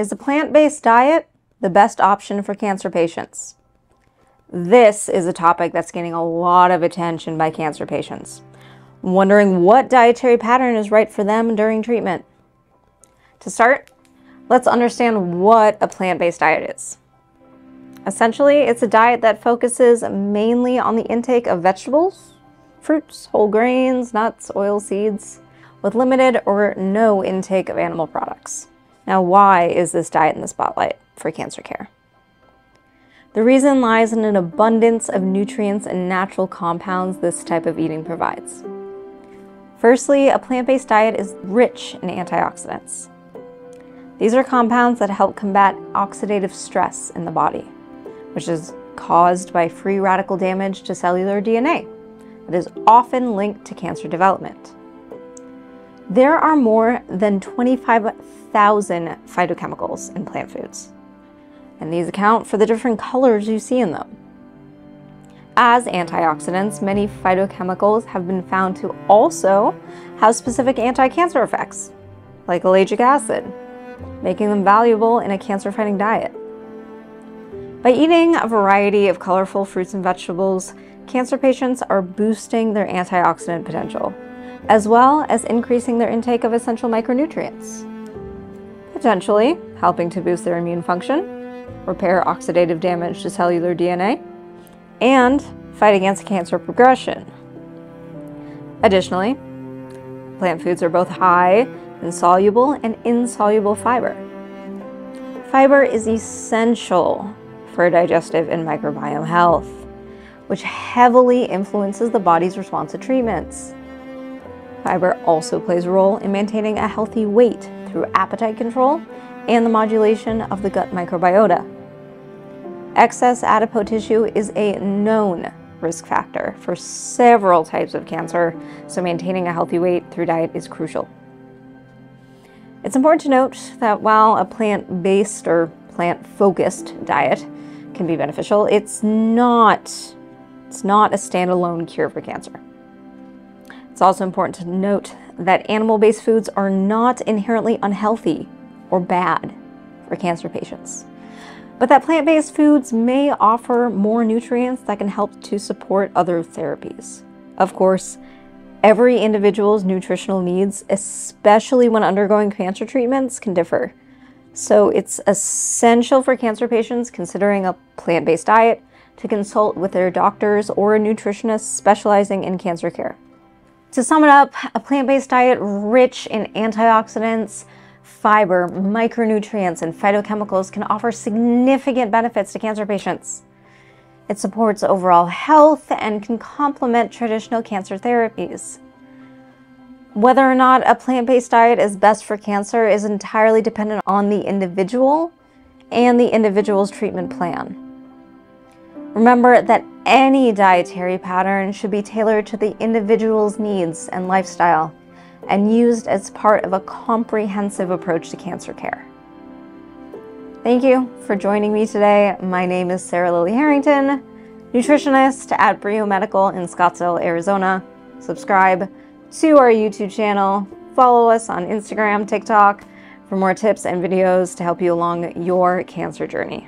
Is a plant-based diet the best option for cancer patients? This is a topic that's getting a lot of attention by cancer patients, wondering what dietary pattern is right for them during treatment. To start, let's understand what a plant-based diet is. Essentially, it's a diet that focuses mainly on the intake of vegetables, fruits, whole grains, nuts, oil seeds, with limited or no intake of animal products. Now, why is this diet in the spotlight for cancer care? The reason lies in an abundance of nutrients and natural compounds this type of eating provides. Firstly, a plant-based diet is rich in antioxidants. These are compounds that help combat oxidative stress in the body, which is caused by free radical damage to cellular DNA that is often linked to cancer development. There are more than 25,000 phytochemicals in plant foods, and these account for the different colors you see in them. As antioxidants, many phytochemicals have been found to also have specific anti-cancer effects, like ellagic acid, making them valuable in a cancer-fighting diet. By eating a variety of colorful fruits and vegetables, cancer patients are boosting their antioxidant potential as well as increasing their intake of essential micronutrients, potentially helping to boost their immune function, repair oxidative damage to cellular DNA, and fight against cancer progression. Additionally, plant foods are both high in soluble and insoluble fiber. Fiber is essential for digestive and microbiome health, which heavily influences the body's response to treatments. Fiber also plays a role in maintaining a healthy weight through appetite control and the modulation of the gut microbiota. Excess adipose tissue is a known risk factor for several types of cancer, so maintaining a healthy weight through diet is crucial. It's important to note that while a plant-based or plant-focused diet can be beneficial, it's not, it's not a standalone cure for cancer. It's also important to note that animal-based foods are not inherently unhealthy or bad for cancer patients, but that plant-based foods may offer more nutrients that can help to support other therapies. Of course, every individual's nutritional needs, especially when undergoing cancer treatments, can differ. So it's essential for cancer patients considering a plant-based diet to consult with their doctors or a nutritionist specializing in cancer care. To sum it up, a plant-based diet rich in antioxidants, fiber, micronutrients, and phytochemicals can offer significant benefits to cancer patients. It supports overall health and can complement traditional cancer therapies. Whether or not a plant-based diet is best for cancer is entirely dependent on the individual and the individual's treatment plan. Remember that any dietary pattern should be tailored to the individual's needs and lifestyle and used as part of a comprehensive approach to cancer care. Thank you for joining me today. My name is Sarah Lily Harrington, nutritionist at Brio Medical in Scottsdale, Arizona. Subscribe to our YouTube channel. Follow us on Instagram, TikTok for more tips and videos to help you along your cancer journey.